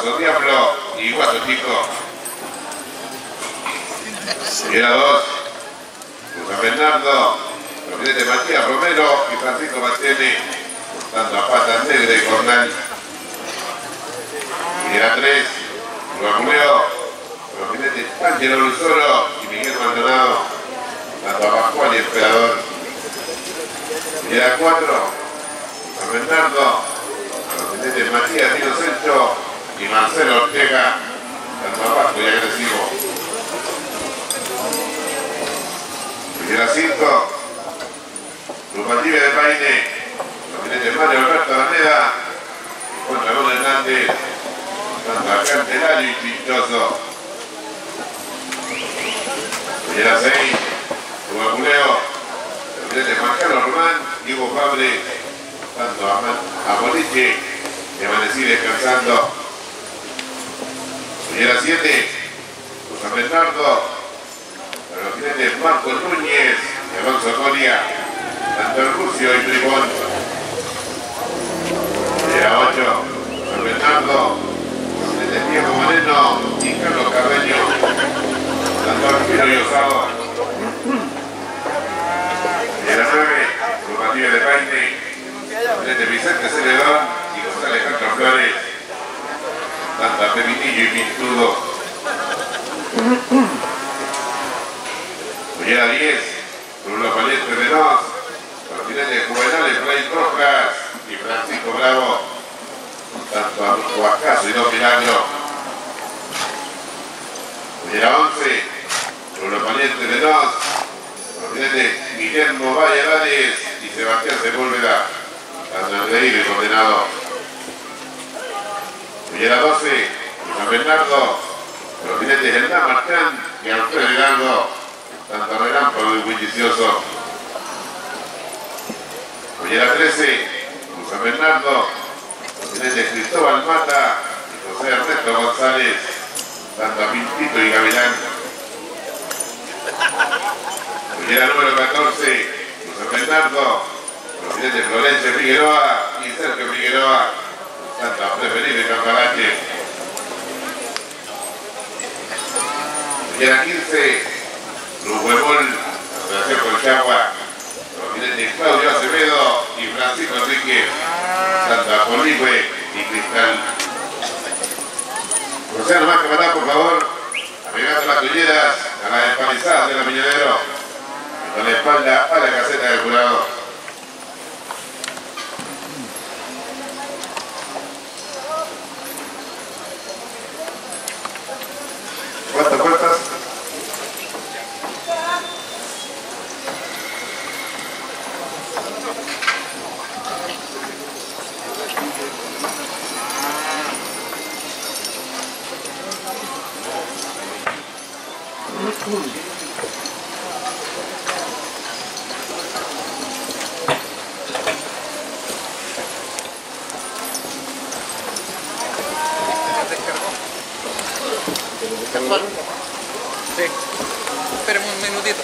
Guaso Diablo y Guaso Chico. Era dos. San Bernardo, presidente Matías Romero y Francisco Matiene, tanto a Patas Negra y Cornal. Era tres. Rubacuneo, presidente Ángelo Luzoro y Miguel Maldonado, tanto a Pascual y Esperador. Era cuatro. San Bernardo, presidente Matías Inocencio y Marcelo Ortega, Pascual y Agresivo. Primera cinco, Lupative de Paine, Gabinete Mario Alberto Araneda, contra Don Hernández, Santa Cantelario y Pinchoso. Primera seis, Lubaculeo, Gabinete Carlos Román, Diego Fabre, tanto a, a Boliche, y amanecí descansando. Primera siete, San Bernardo, los jinetes Marco Núñez y Alonso Coria, tanto el Rucio y Tribón. Era 8, San Bernardo, jinetes Diego Moreno y Carlos Carreño, tanto Arquero y Osado. Era 9, Formativa de Paine, jinetes Vicente Celedón y José Alejandro Flores, tanto a Pepinillo y Pintudo. Era 10, Bruno Palestre de Nos, Martínez Juvenal, Efraín Rojas y Francisco Bravo, tanto a Huacaso y Dos Milagro. Era 11, Bruno Palestre de Nos, Martínez Guillermo Valladares y Sebastián Sepúlveda, tanto Andreír y condenado. Era 12, San Bernardo, los jinetes Hernán Marcán y Alfredo Hidalgo, tanto relámpago y bullicioso. Era 13, San Bernardo, de Cristóbal Mata y José Ernesto González, tanto Pintito y Gavilán. Era número 14, San Bernardo, presidente Florencia Figueroa y Sergio Figueroa, tanto a Preferible y. Hoy era 15, Cruz Huevón, Asociación Colchagua, Providente Claudio Acevedo y Francisco Enrique, Santa Poligüe y Cristal. Rociano más matar, por favor, apegando las tulleras a las empanizadas de la Miñadero, con la espalda a la caseta del jurado. ¿Cuántas puertas? Sí. Espérame un minutito.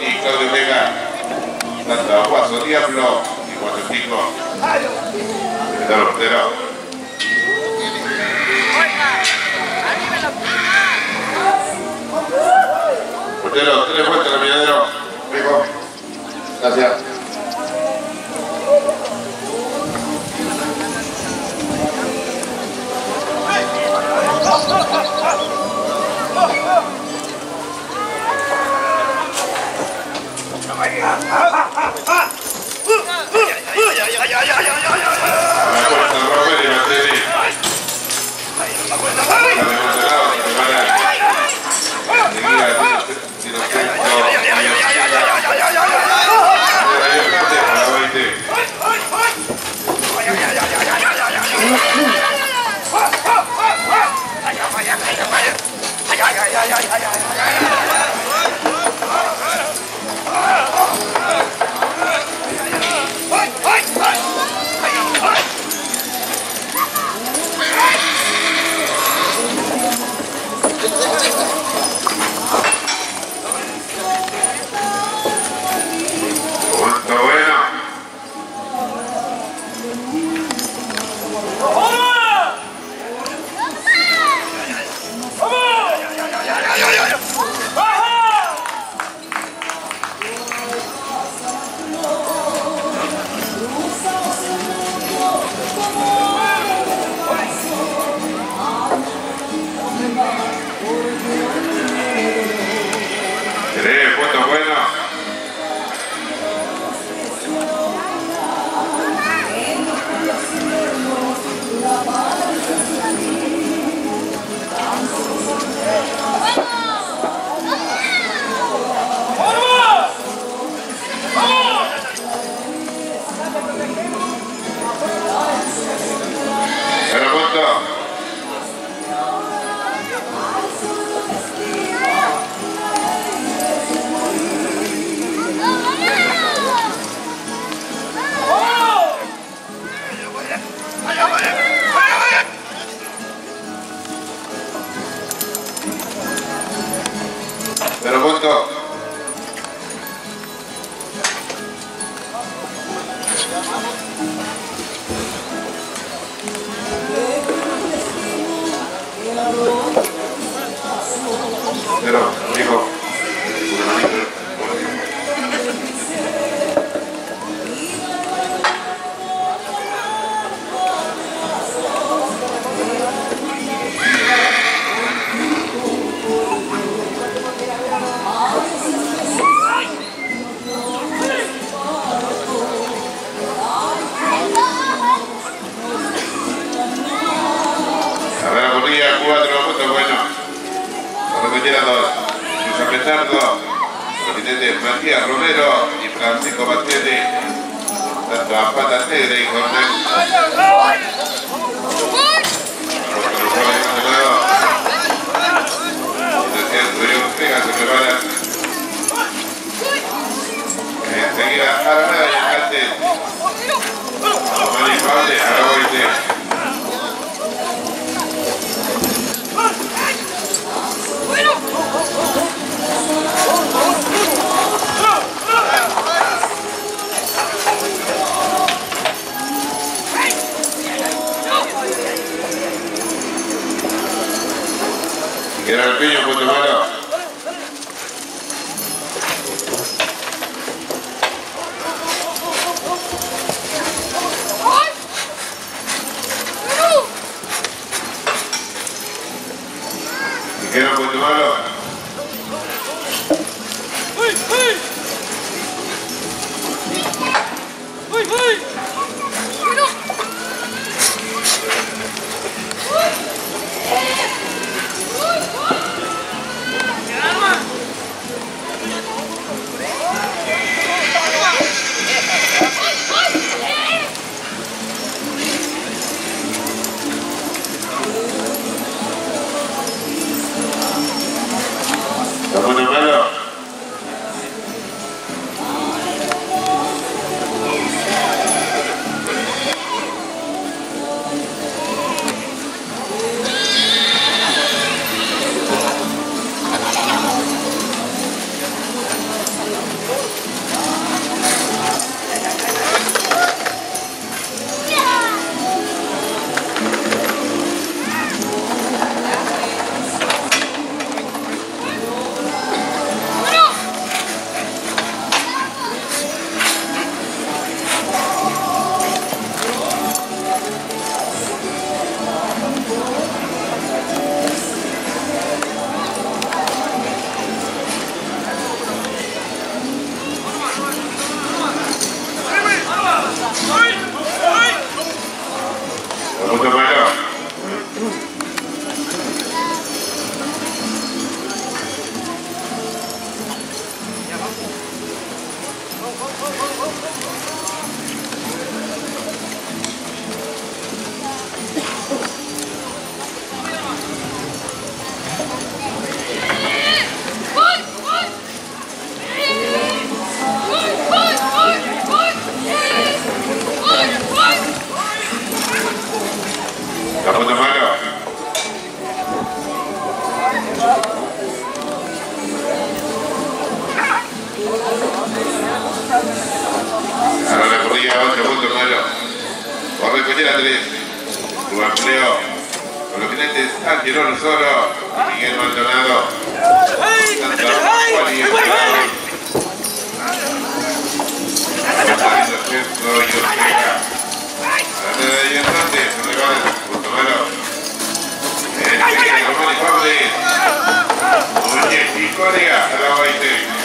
Y Claudio Vega. Tanto Aguaso Diablo y Guaso Chico. Secretario portero. Portero, tres vueltas, caminadero. Rico. Gracias. はいはいはいはいはい Pero, dijo, Bernardo, presidente Matías Romero y Francisco Matielli. Tanto a Negra y prepara. Enseguida Aranada y Alcate. Omar y Pablo, Era el piño, punto malo. La malo. Ahora la corrida otro punto malo. Por repetir a tres. Su empleo. Con los jinetes Solo y Miguel Maldonado. Tanto Juan y Escalado. Saliendo centro y Ortega. Trata de ahí Enseguida Román y Pablo.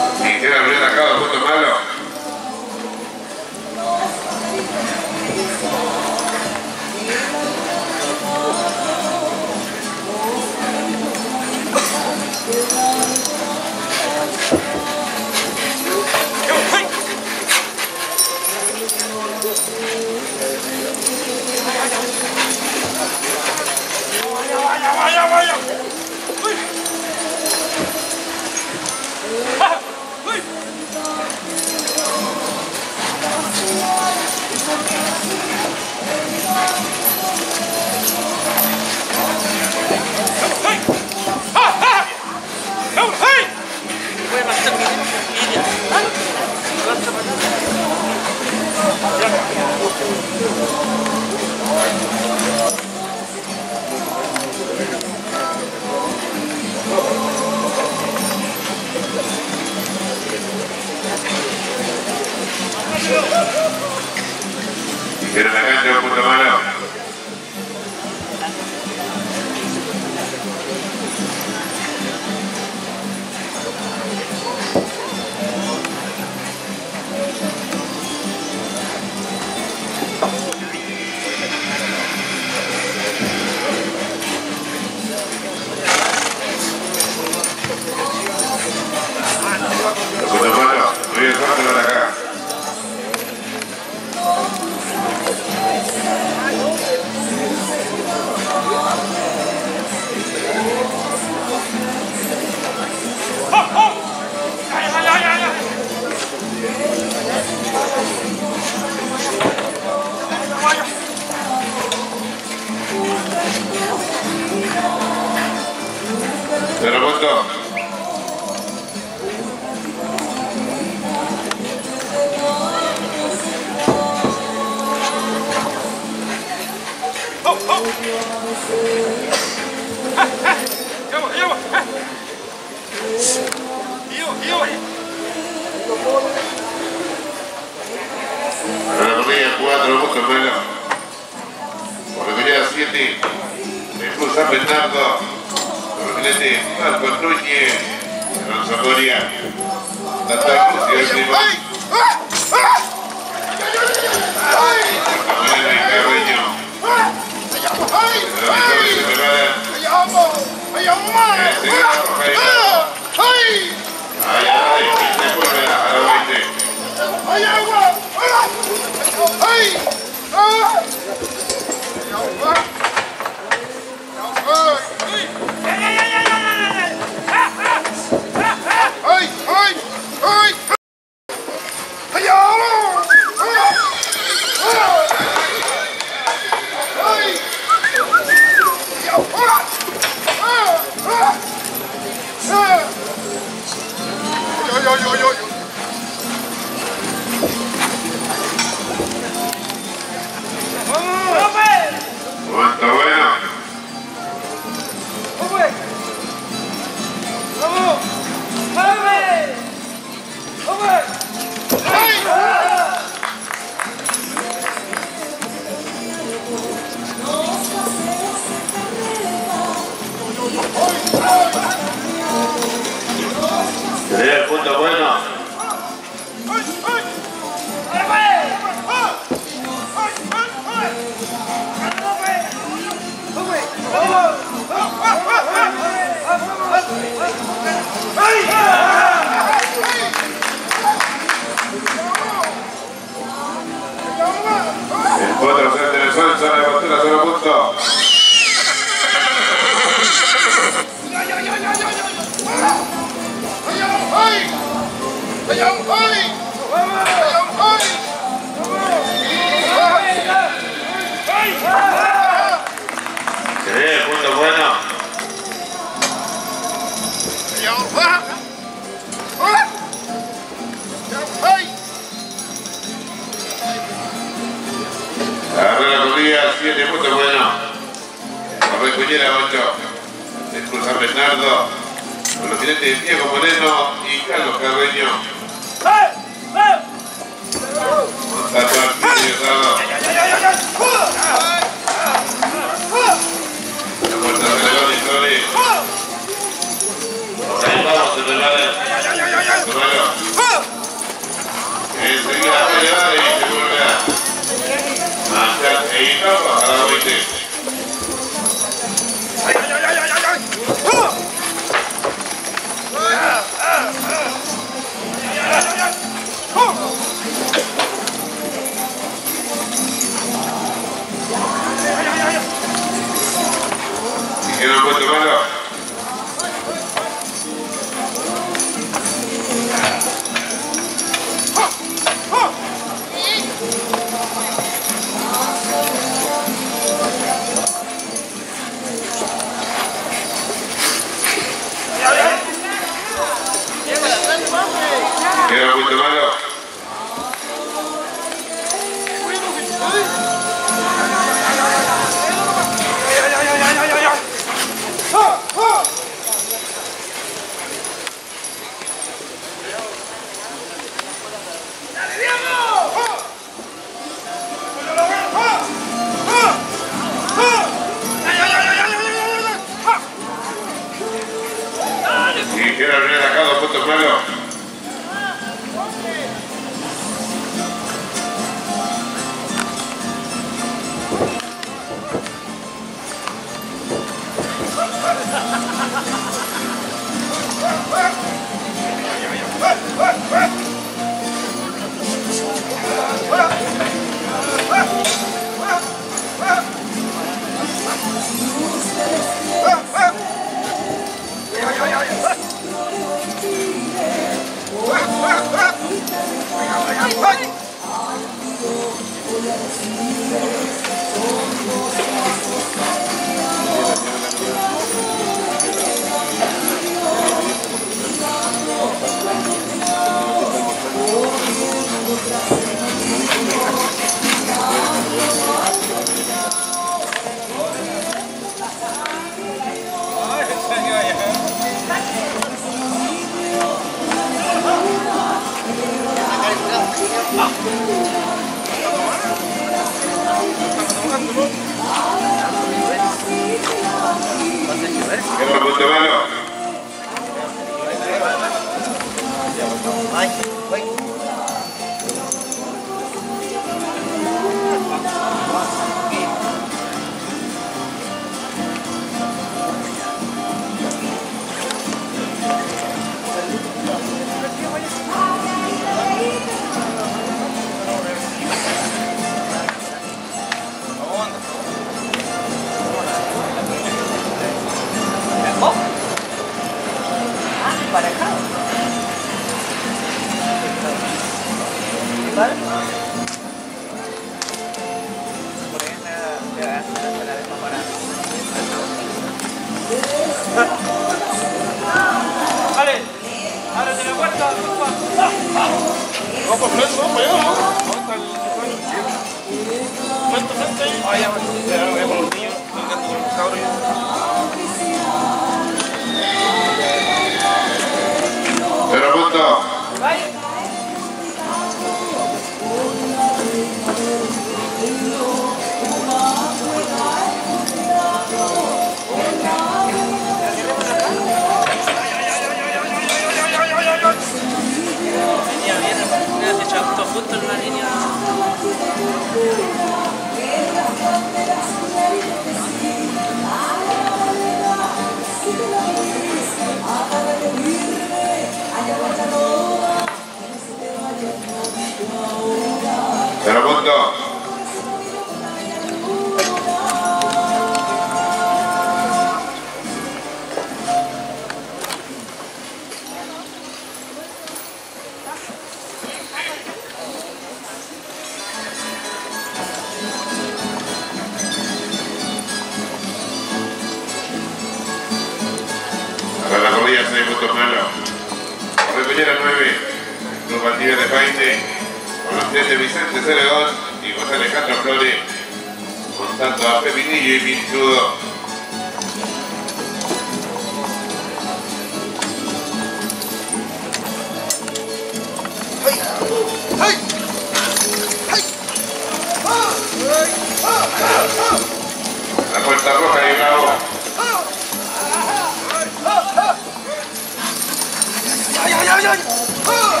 Oh!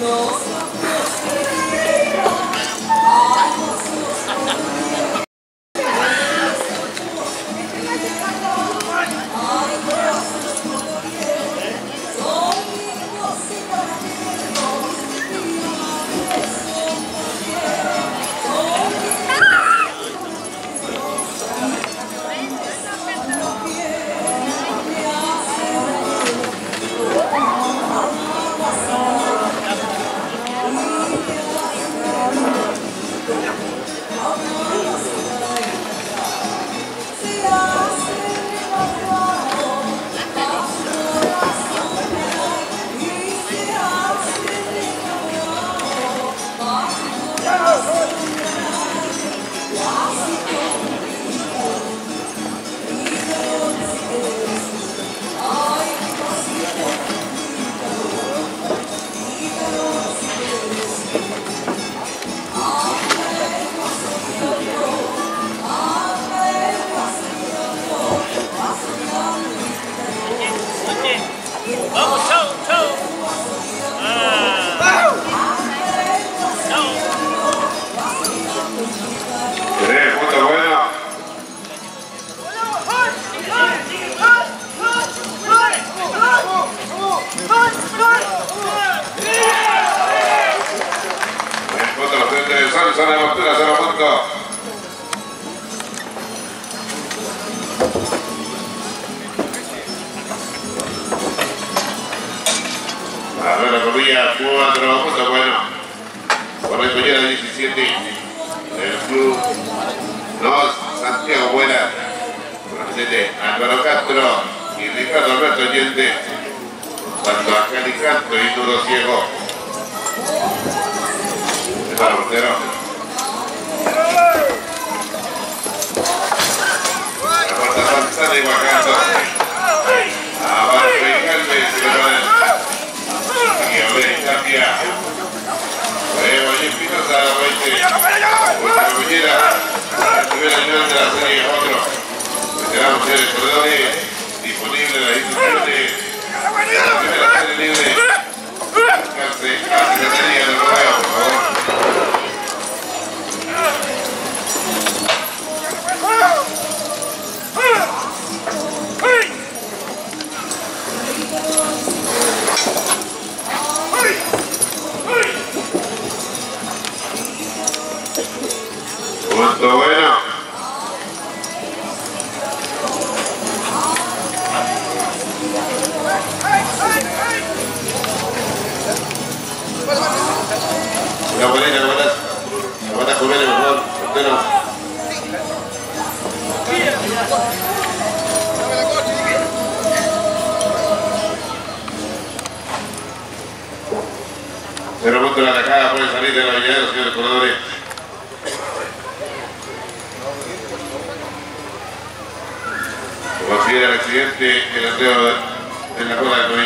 Vamos,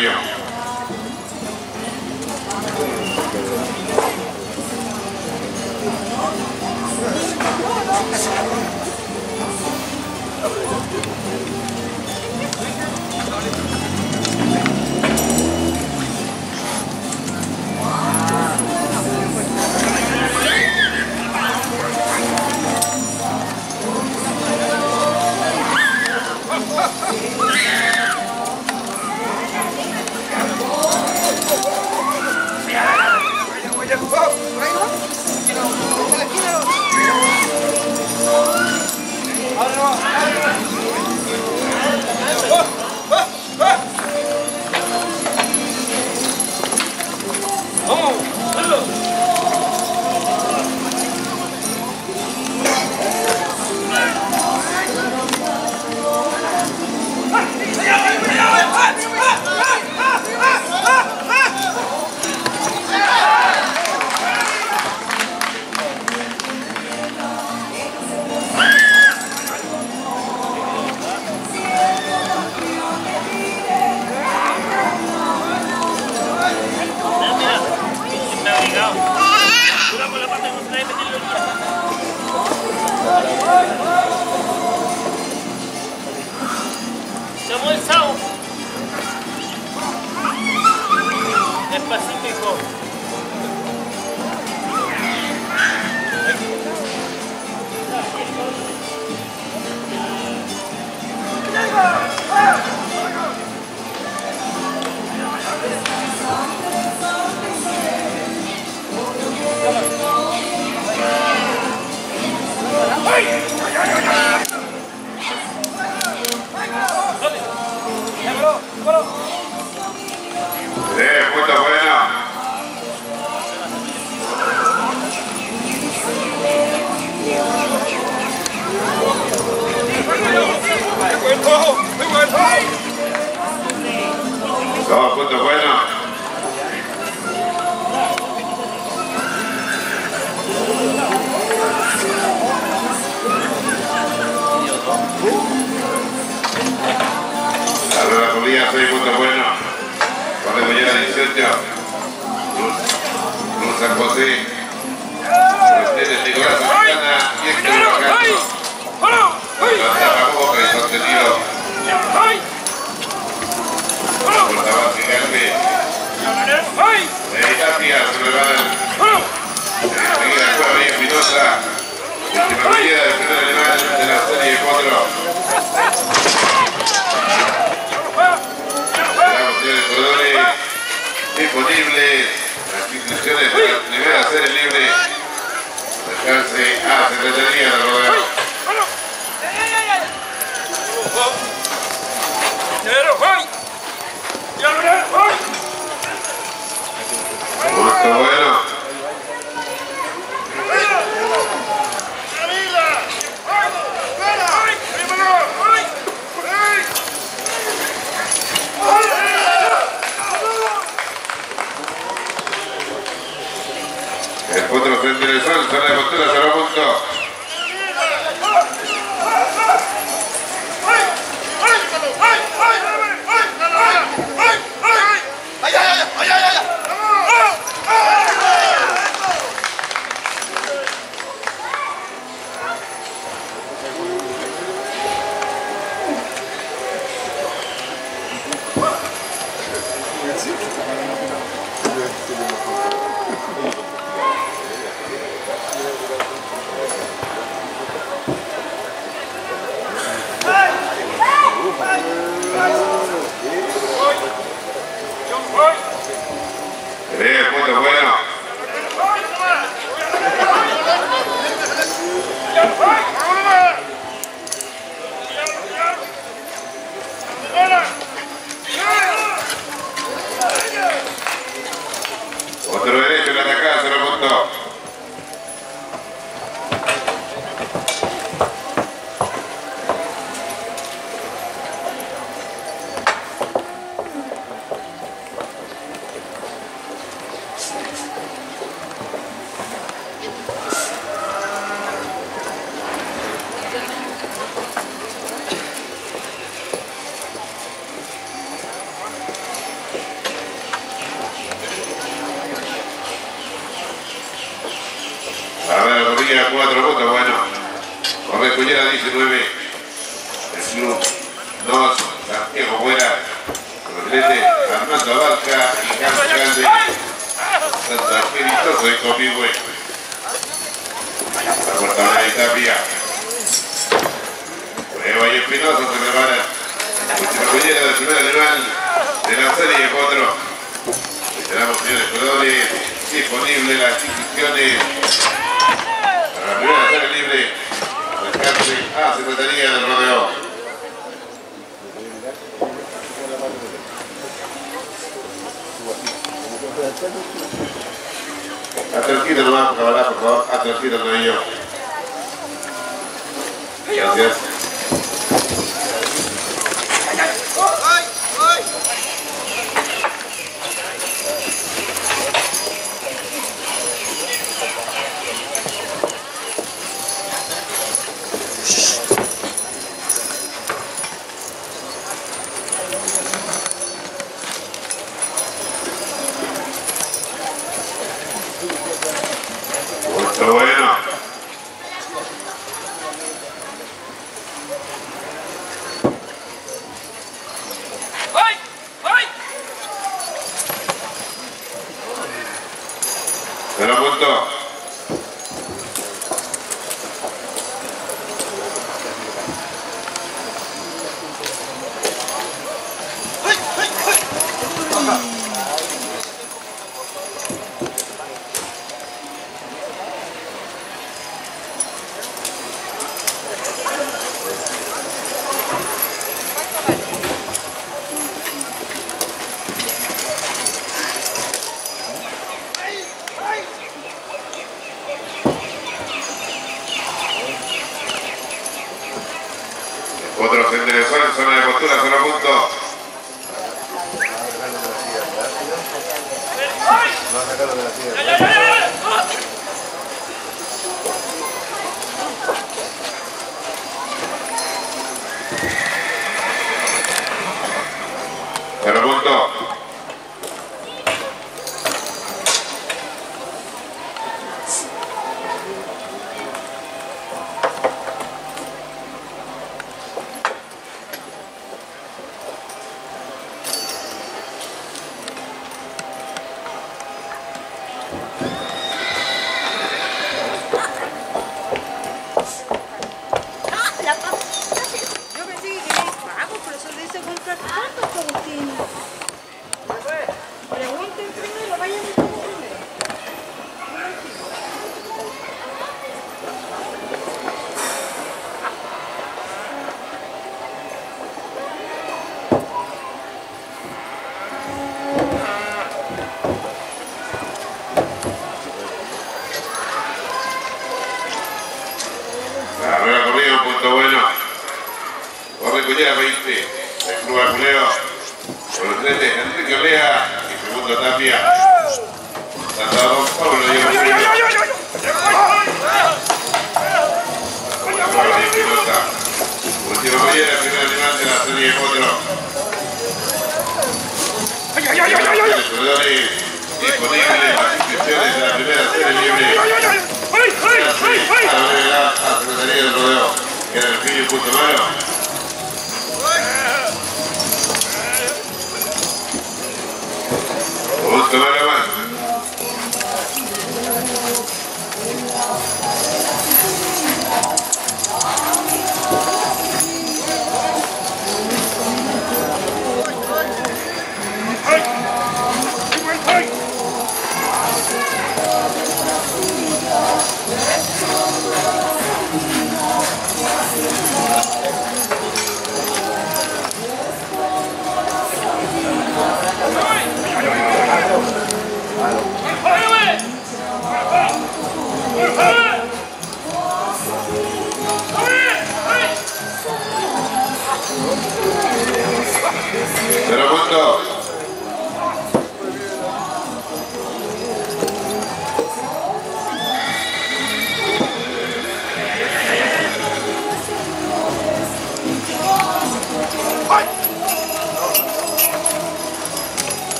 Maranhão. Ha ha ha! Tobillo. Está Eh, punto bueno. Dos puntos buenos. Julián, seis puntos buenos. El llega 18. Luz, San José. Y de la serie 4 señores jugadores disponibles. De la serie libre. A la desde el zona de postura, cero. No sacarlo de la.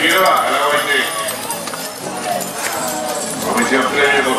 Figueroa y Figueroa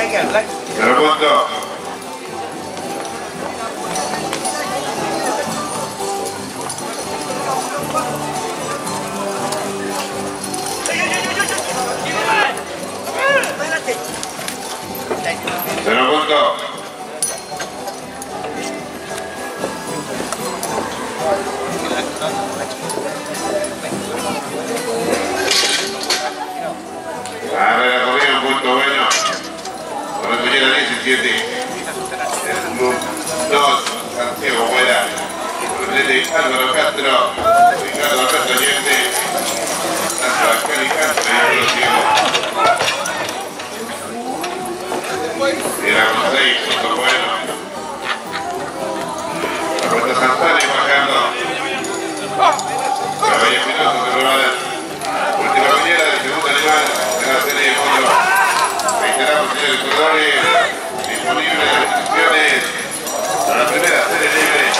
Y así se va a quedar blanco. Se lo monto. Se lo monto. Abre la corrida, un punto bueno. Con el Cullera 17. El club 2, Santiago el de Álvaro Castro. Ricardo Alcali Castro. Era con 6, punto bueno. La Santana y bajando. Caballo mañana del segundo animal de la serie de fondo. Reiteramos, señores jugadores, inscripciones para la primera libre.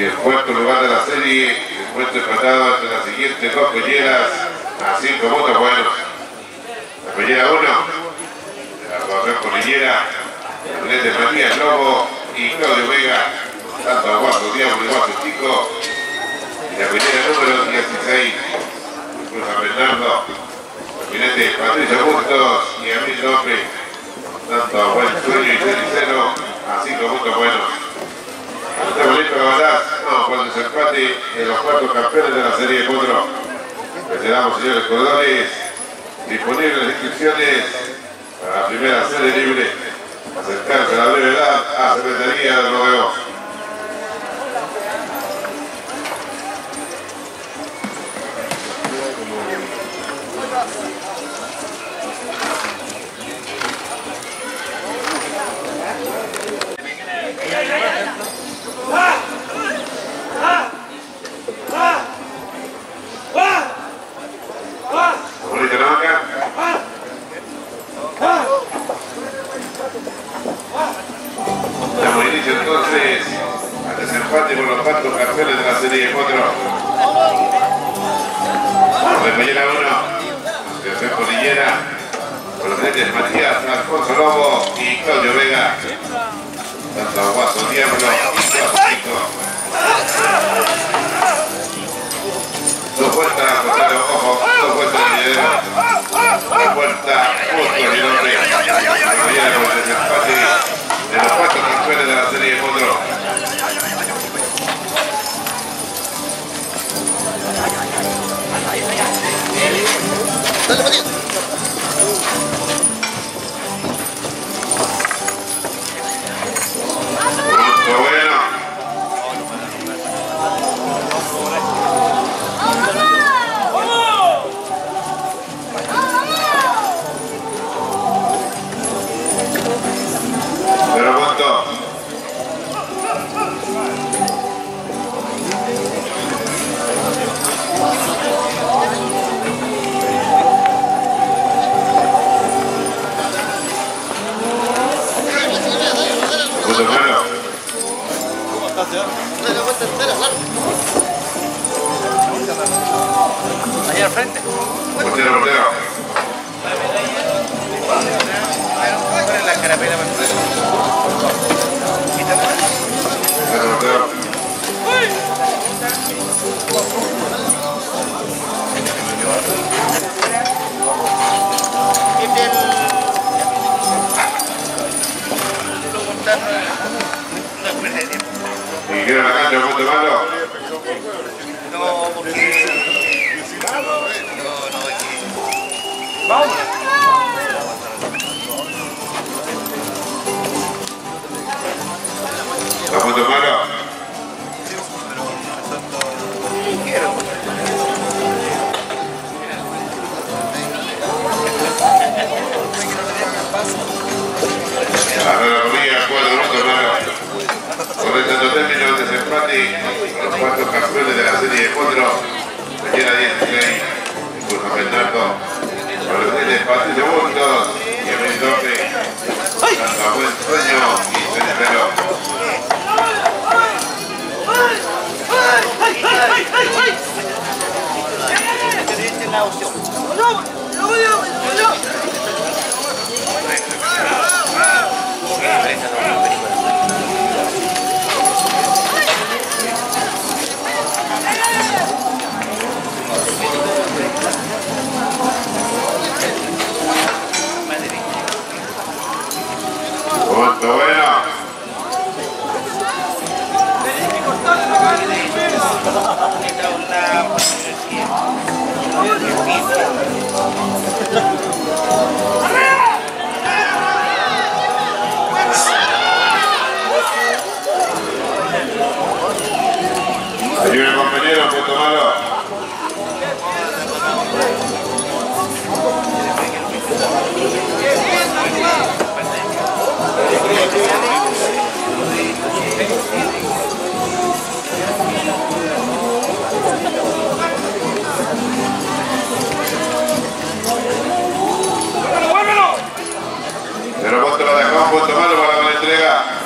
Y el cuarto lugar de la serie, se encuentra empatado entre las siguientes dos colleras a 5 puntos buenos. La collera 1, la Guajardo Colillera, el de Matías Lobo y Claudio Vega, tanto Aguaso Diablo y Aguaso Chico, y la primera número 16, Cruz Bernardo, gabinete Patricio Bustos y Emil López, tanto a Buen Sueño y Cenicero, a 5 puntos buenos. Bonito Cabalás, cuando se empate en los cuatro campeones de la Serie 4. Les damos, señores corredores, disponibles inscripciones para la primera serie libre acercarse a la brevedad a Secretaría de Rodeo. Al desempate por los cuatro campeones de la serie 4. De Mañana 1, Asociación Polillera, con los Matías, Alfonso Lobo y Claudio Vega. Tanto Aguaso Diablo y Aguaso Chico. Dos vueltas, ojo, dos vueltas de dinero. Dos vueltas, justo el nombre. Mañana con el desempate de los cuatro campeones de la serie Punto Allá al frente. Portero, portero. Ponen la carapela para Portero, portero. Y la cancha. No, porque. No, no. La punto malo. Ahora la rodilla, cuatro campeones de la serie cuatro, Rellena 16, Cruz San Bernardo, con los de Bustos y Emil López, Santa Buen Sueño y Cenicero. Bueno. Ayuda compañero, punto malo. Pero punto lo dejó, punto malo para la entrega.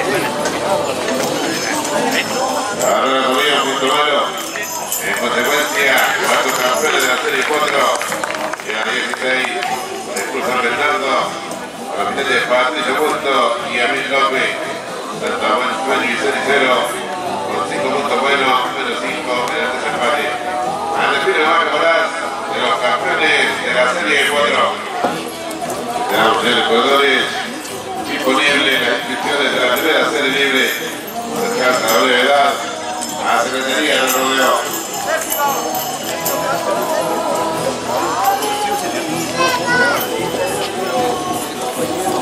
Ahora la comida, punto malo. En consecuencia, cuatro campeones de la Serie 4 y la 16 expulsan Bernardo, capitán de Patricio Punto y Amil López. Tanto a buen sueño y cenicero, con 5 puntos buenos, menos 5 en el desempate. Al desfile más Morás de los campeones de la Serie 4. Tenemos en los corredores disponibles las inscripciones de la primera serie libre. Brevedad a la del Rodeo. Reiteramos el